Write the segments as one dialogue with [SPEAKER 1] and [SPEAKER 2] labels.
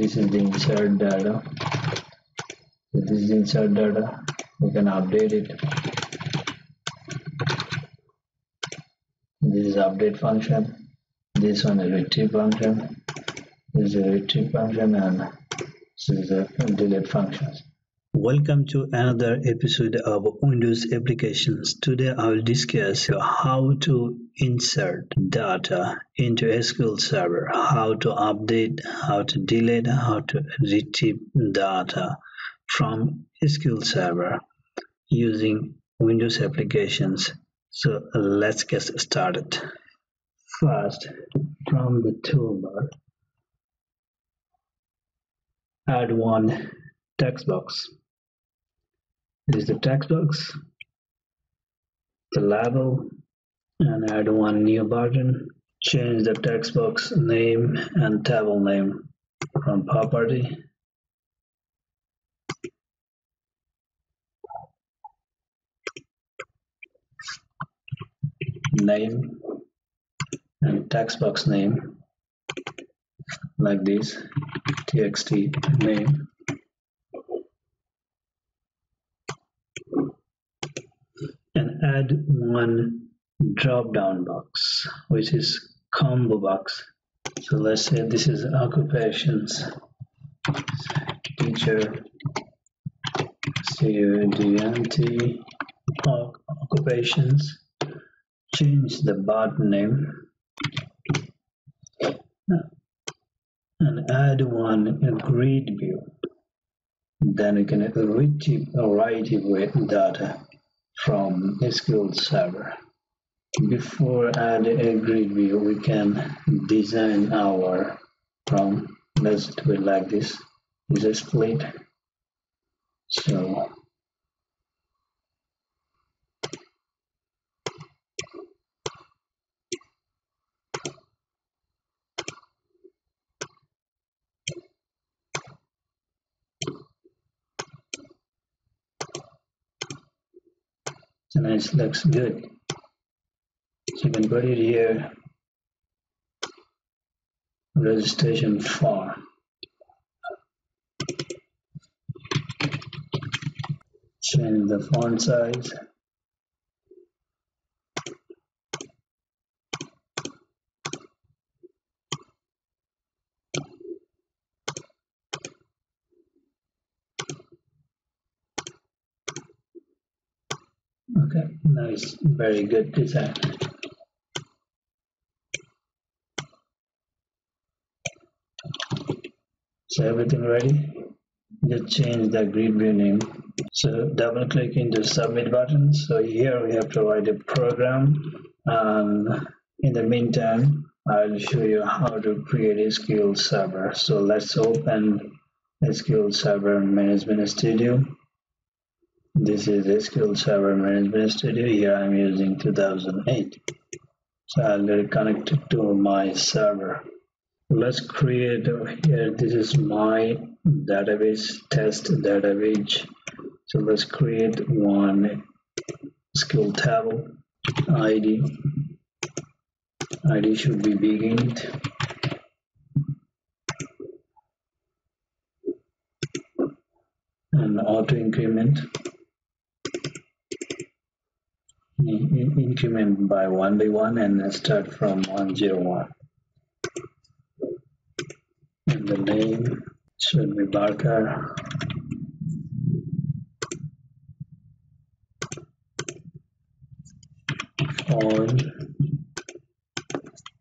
[SPEAKER 1] this is the insert data. So this is insert data. We can update it. This is update function. This one is retrieve function. This is a retrieve function and this is a delete functions
[SPEAKER 2] Welcome to another episode of Windows Applications. Today I will discuss how to insert data into SQL Server, how to update, how to delete, how to retrieve data from SQL Server using Windows Applications. So let's get started. First, from the toolbar, add one text box. This is the text box the label and add one new button. Change the text box name and table name from property. Name and text box name like this txt name and add one drop down box which is combo box. So let's say this is occupations. Teacher student occupations. Change the button name. And add one grid view. Then you can retrieve a variety of data from SQL Server. Before adding a grid view, we can design our from let's do it like this. Is a split. So so nice looks good. So you can put it here registration form change the font size okay nice. Very good. Design so everything ready? Just change the grid view name. So double click into submit button. So here we have to write a program. And in the meantime I'll show you how to create a SQL server. So let's open SQL Server Management Studio this is SQL Server Management Studio. Here I'm using 2008. So I'll get it connected to my server. Let's create here. This is my database test database. So let's create one skill table ID. ID should be bigint. and auto increment increment by one by one and start from 101 and the name should be varchar. Phone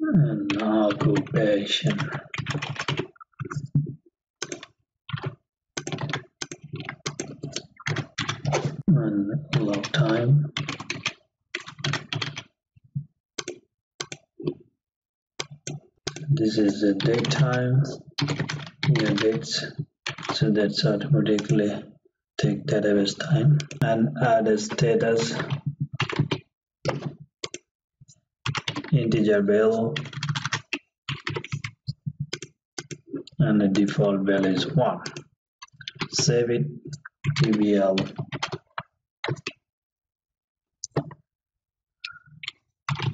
[SPEAKER 2] and occupation. And log time this is the date time the dates. So that's automatically take database time. And add a status integer value and the default value is 1 save it tbl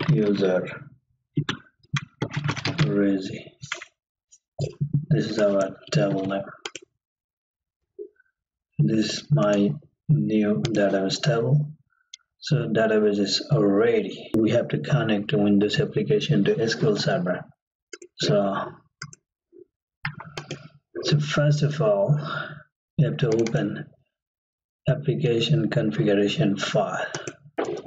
[SPEAKER 2] user Resi. this is our table name this is my new database table. So database is already we have to connect windows application to sql server. So so first of all you have to open application configuration file.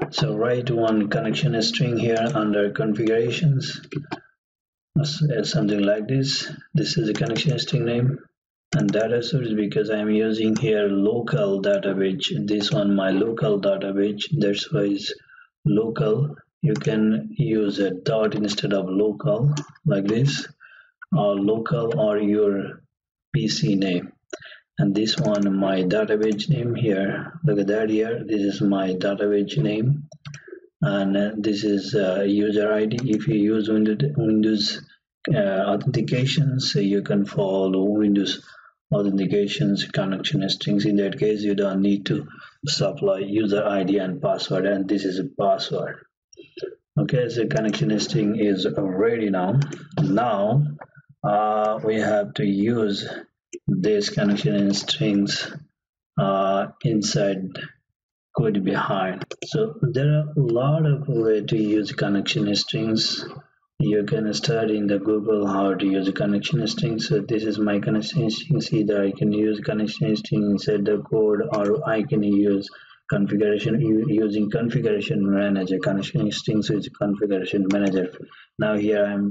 [SPEAKER 2] So write one connection string here under configurations something like this this is a connection string name and data source because I'm using here local database. This one my local database that's why it's local. You can use a dot instead of local like this or local or your PC name. And this one my database name here look at that here. This is my database name and uh, this is uh, user ID if you use Windows, Windows uh, authentication so you can follow Windows authentications connection strings. In that case you don't need to supply user id and password and this is a password. Okay so connection string is ready now. Now uh, we have to use this connection strings uh, inside code behind. So there are a lot of way to use connection strings. You can start in the google how to use connection strings. so this is my connection string either i can use connection string inside the code or i can use configuration using configuration manager. Connection strings with configuration manager. Now here i'm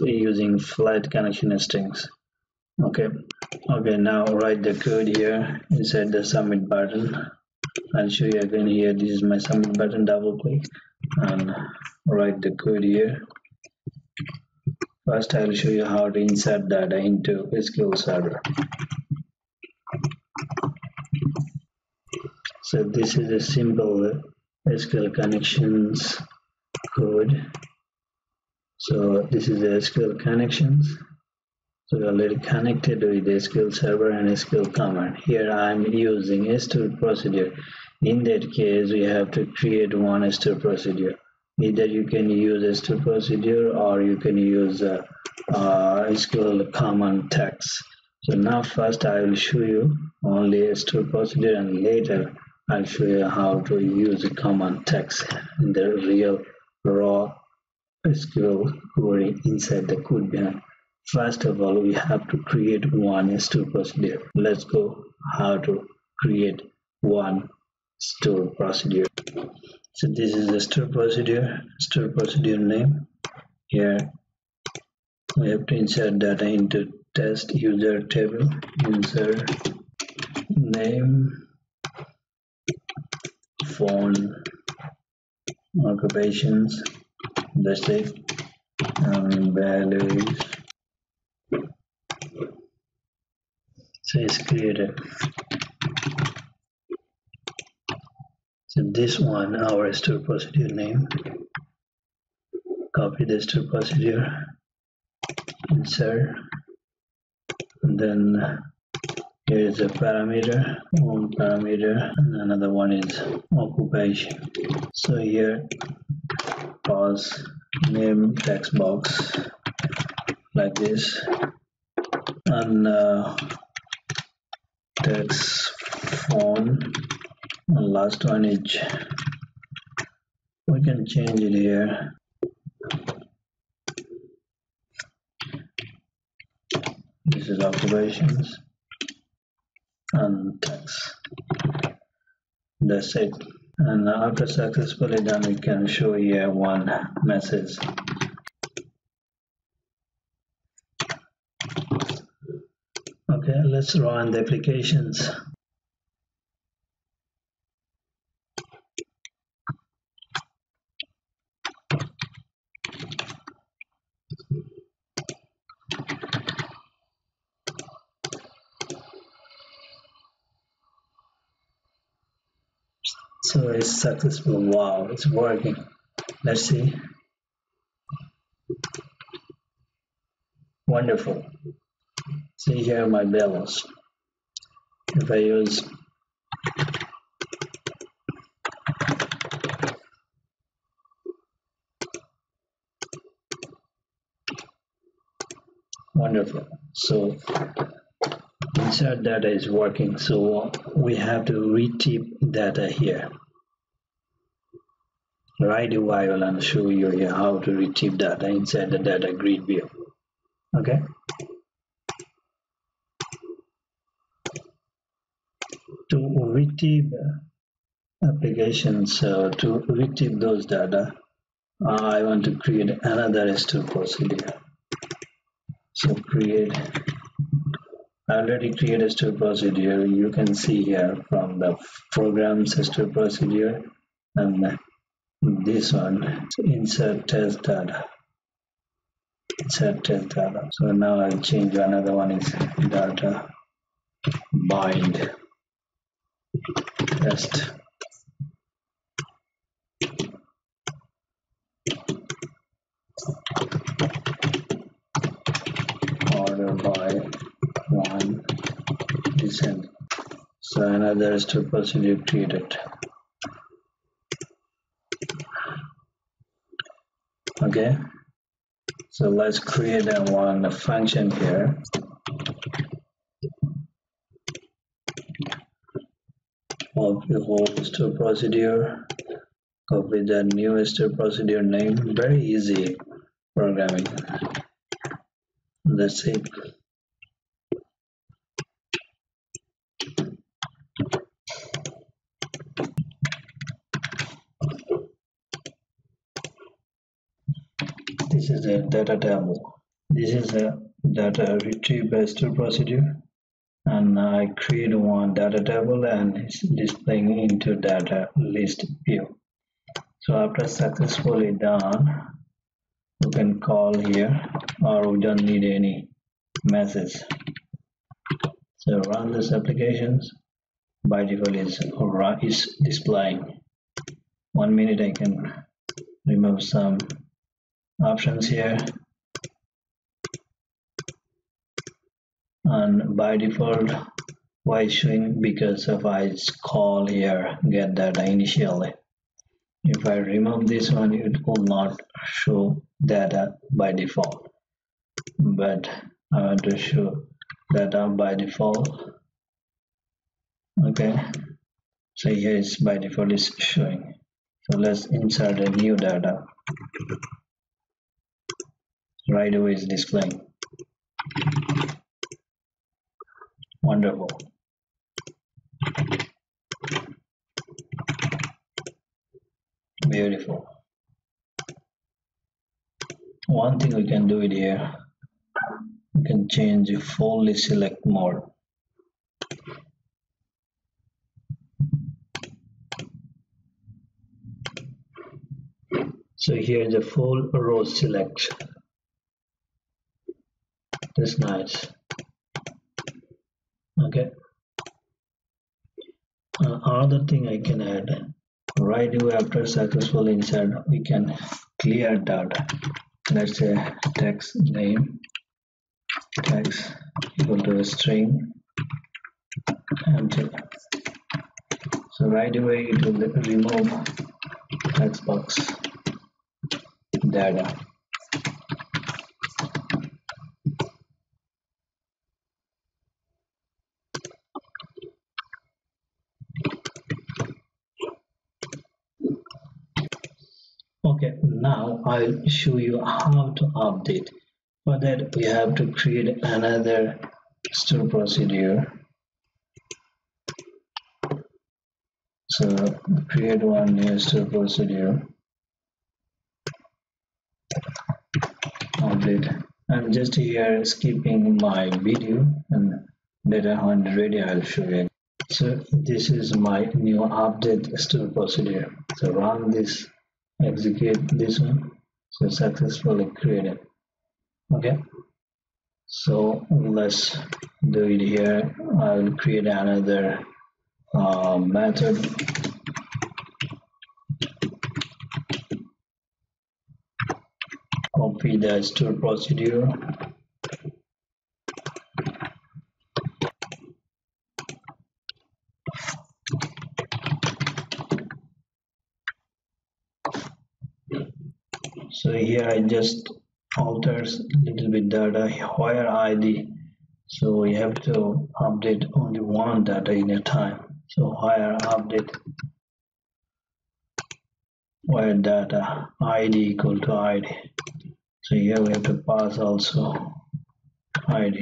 [SPEAKER 2] using flat connection strings. Okay. Okay now write the code here inside the submit button i'll show you again here this is my submit button double click and write the code here First, I'll show you how to insert data into SQL Server. So this is a simple SQL connections code. So this is the SQL connections. So we're already connected with the SQL Server and SQL command. Here I'm using store procedure. In that case, we have to create one store procedure either you can use SQL procedure or you can use uh, uh, SQL command text. So now first I will show you only SQL procedure and later I'll show you how to use a command text in the real raw SQL query inside the code behind. First of all, we have to create one store procedure. Let's go how to create one store procedure. So this is the store procedure store procedure name. Here we have to insert data into test user table insert name phone occupations that's it. And values so it's created so this one our store procedure name copy the store procedure insert and then here is a parameter one parameter and another one is occupation. So here pause name text box like this and uh, text phone. And last one is we can change it here. This is observations and text that's it. And after successfully done we can show here one message okay let's run the applications. So it's successful. Wow it's working. Let's see. Wonderful see here my balance if I use wonderful. So insert data is working so we have to retype data here. Right away I will show you here how to retrieve data inside the data grid view. Okay to retrieve applications uh, to retrieve those data I want to create another store procedure. So create I already created a store procedure. You can see here from the programs store procedure and this one insert test data. Insert test data. So now I'll change another one is data bind test. Order by one descent so another step procedure created okay? So let's create a one function here whole store procedure. Copy the new store procedure name. Very easy programming. That's it. This is a data table this is a data retrieve based procedure and I create one data table and it's displaying into data list view. So after successfully done we can call here or we don't need any message so run this applications. By default is is displaying. One minute I can remove some options here and by default why showing because of I call here. Get data initially. If I remove this one it will not show data by default. But I want to show data by default. Okay. So here is by default is showing. So let's insert a new data. Right away is displaying wonderful. Beautiful. One thing we can do it here. We can change the fully select mode. So here is a full row selection. That's nice okay. Uh, another thing I can add right away after successful insert we can clear data let's say text name text equal to a string enter so right away it will remove text box data okay now I'll show you how to update. For that we have to create another store procedure. So create one new store procedure. Update. I'm just here skipping my video and later on ready. I'll show you. So this is my new update store procedure. So run this execute this one so successfully created. Okay. So let's do it here. I will create another uh, method. Copy the store procedure so here I just alters a little bit data where id so we have to update only one data in a time. So where update where data id equal to id so here we have to pass also id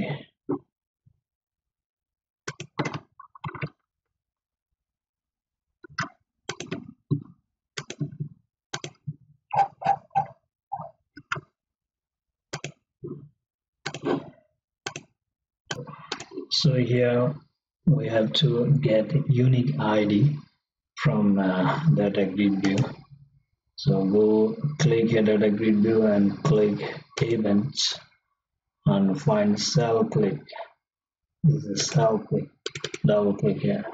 [SPEAKER 2] so here we have to get unique id from uh, data grid view. So go click here data grid view and click events and find cell click. This is cell click. Double click here.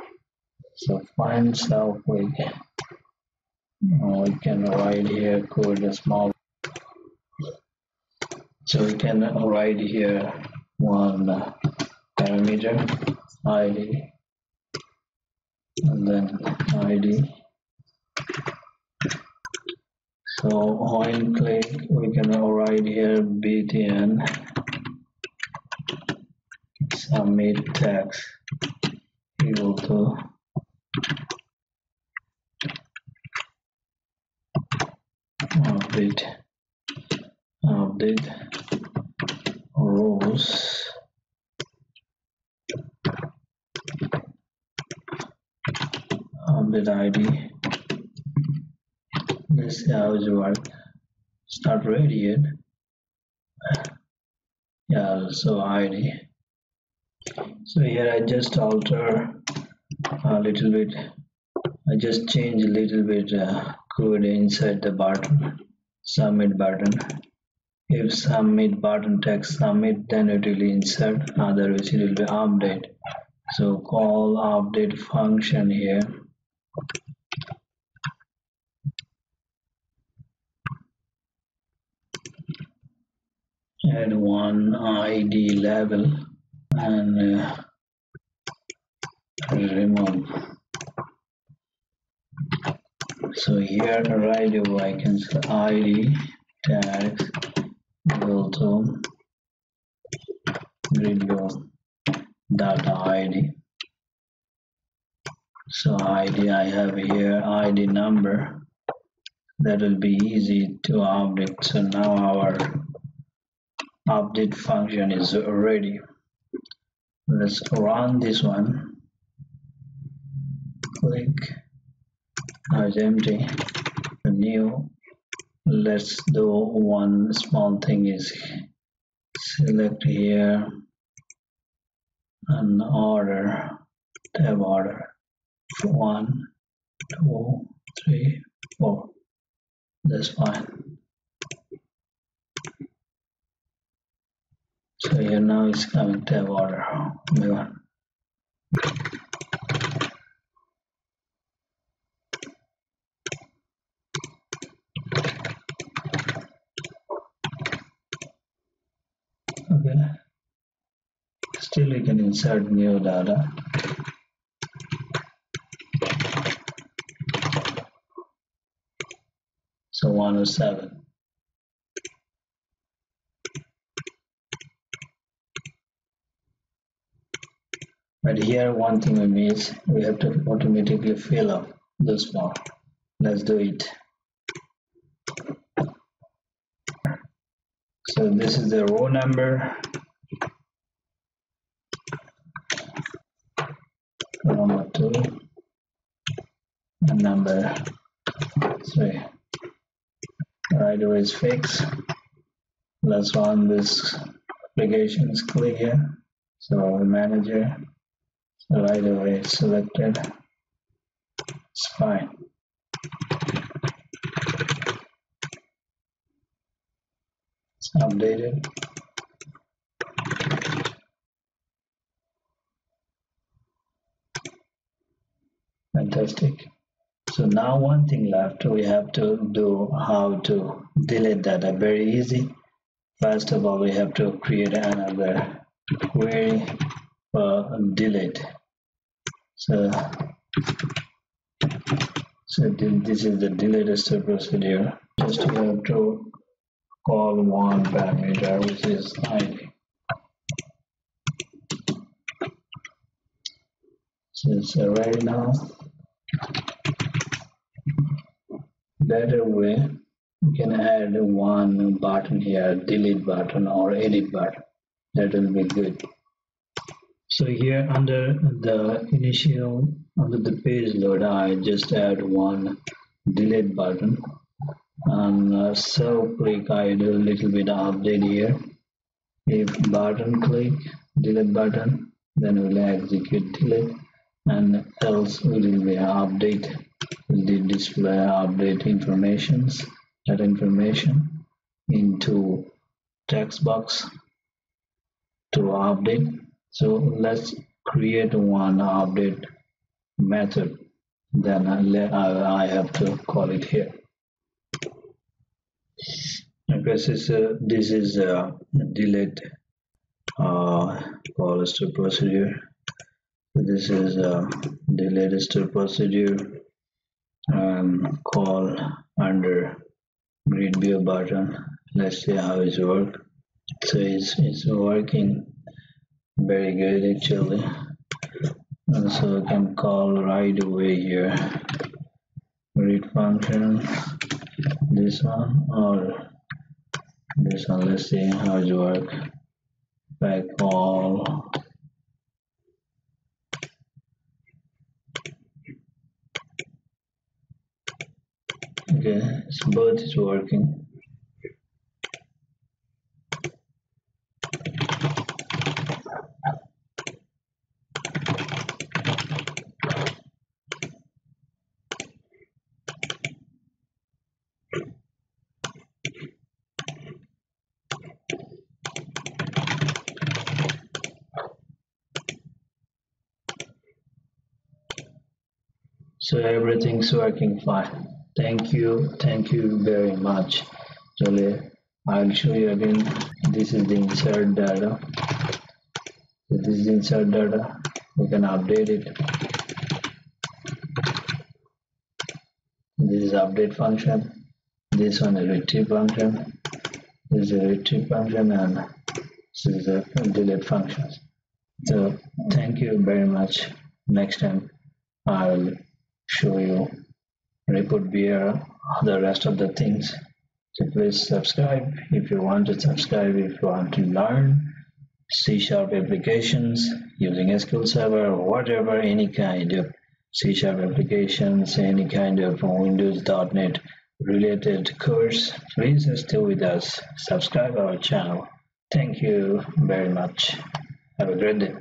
[SPEAKER 2] So find cell click. We can write here code a small. So we can write here one parameter id and then id so when click we can write here btn submit text equal to update update rows update id how it work start yet? Yeah so id so here i just alter a little bit. I just change a little bit uh, code inside the button. Submit button. If submit button text submit then it will insert. Otherwise it will be update. So call update function here add one id label and uh, remove. So here right away I can say id tags equal to grid data id so id I have here id number. That will be easy to update. So now our update function is ready. Let's run this one. Click. Now it's empty. New. Let's do one small thing is select here an order tab order one two three four. That's fine. So here now it's coming to tab order one. Okay. Still you can insert new data so 107 but here one thing we miss we have to automatically fill up this form let's do it. So this is the row number. Number two. And number three right away is fixed. Let's run this application is here. So manager so right away selected. It's fine. It's updated. Fantastic so now one thing left we have to do how to delete data very easy. First of all we have to create another query for delete. So so this is the delete step procedure. Just we have to
[SPEAKER 1] call one parameter which is id so it's ready now better way you can add one button here delete button or edit button. That will be good. So here under the initial under the page load I just add one delete button. And uh, so click I do a little bit update here. If button click delete button then we'll execute delete. And else we will be update will display update informations that information into text box to update. So let's create one update method. Then I have to call it here. Okay this is uh, this is uh, delete uh, call store procedure. This is uh, delete procedure and call under grid view button. Let's see how it's work. So it's, it's working very good actually. And so I can call right away here. Read function this one or this one. Let's see how it work. I call okay uh, so both is working. So everything's working fine thank you. Thank you very much. Really, I'll show you again. This is the insert data. So this is insert data. We can update it. This is update function. This one is retrieve function. This is a retrieve function and this is a delete function so thank you very much. Next time I'll show you ReportViewer uh, the rest of the things. So please subscribe if you want to subscribe if you want to learn C sharp applications using SQL Server whatever any kind of C sharp applications any kind of Windows.NET related course please stay with us. Subscribe our channel. Thank you very much. Have a great day